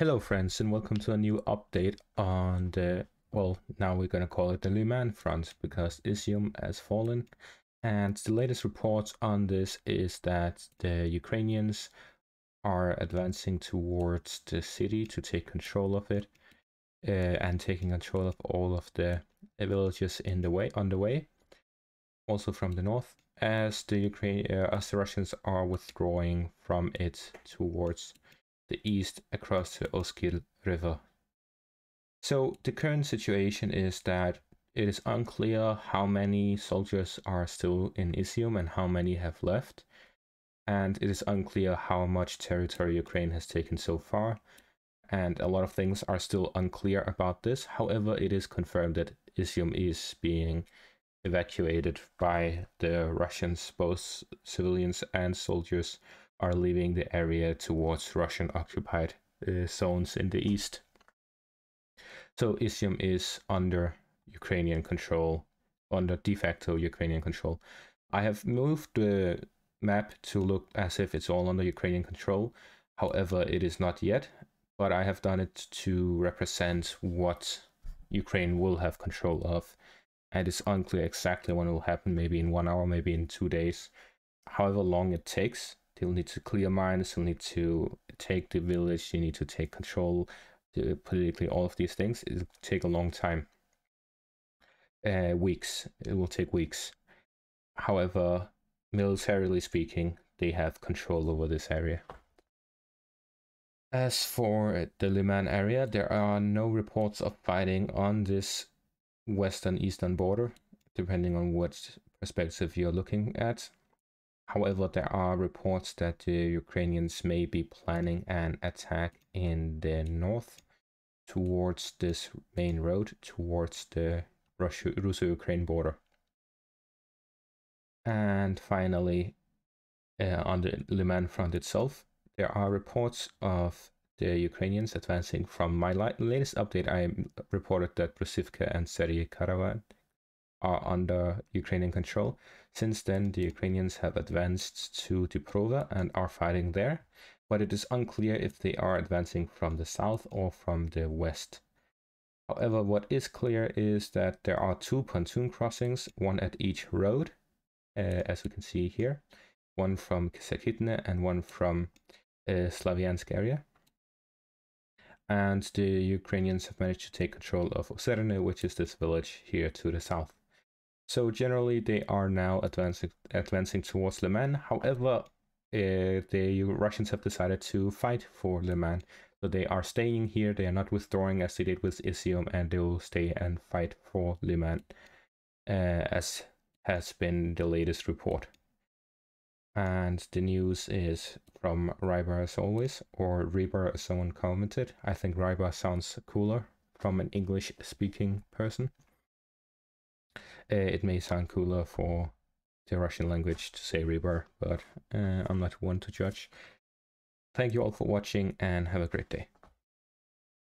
Hello friends and welcome to a new update on the, well now we're going to call it the Liman front because Izium has fallen. And the latest reports on this is that the Ukrainians are advancing towards the city to take control of it uh, and taking control of all of the villages in the way on the way also from the north as the Ukraine uh, as the Russians are withdrawing from it towards the east across the Oskil River. So the current situation is that it is unclear how many soldiers are still in Izium and how many have left. And it is unclear how much territory Ukraine has taken so far. And a lot of things are still unclear about this. However, it is confirmed that Izium is being evacuated by the Russians, both civilians and soldiers are leaving the area towards Russian occupied uh, zones in the east. So Izium is under Ukrainian control, under de facto Ukrainian control. I have moved the map to look as if it's all under Ukrainian control. However, it is not yet, but I have done it to represent what Ukraine will have control of. And it's unclear exactly when it will happen, maybe in one hour, maybe in two days. However long it takes, They'll need to clear mines, you'll need to take the village, you need to take control, to politically, all of these things. It'll take a long time. Uh, weeks. It will take weeks. However, militarily speaking, they have control over this area. As for the Liman area, there are no reports of fighting on this western eastern border, depending on what perspective you're looking at. However, there are reports that the Ukrainians may be planning an attack in the north towards this main road, towards the Russo-Ukraine border. And finally, uh, on the Liman front itself, there are reports of the Ukrainians advancing from my latest update. I reported that Brusivka and Staryi Karavan are under Ukrainian control. Since then, the Ukrainians have advanced to Dubrova and are fighting there, but it is unclear if they are advancing from the south or from the west. However, what is clear is that there are two pontoon crossings, one at each road, uh, as we can see here, one from Kisakitne and one from uh, Slaviansk area. And the Ukrainians have managed to take control of Ozerne, which is this village here to the south. So generally, they are now advancing advancing towards Liman. However, uh, the Russians have decided to fight for Liman. So they are staying here. They are not withdrawing as they did with Izium, and they will stay and fight for Liman, uh, as has been the latest report. And the news is from Rybar as always, or Reaper as someone commented. I think Rybar sounds cooler from an English speaking person. Uh, it may sound cooler for the Russian language to say Reaper, but uh, I'm not one to judge. Thank you all for watching and have a great day.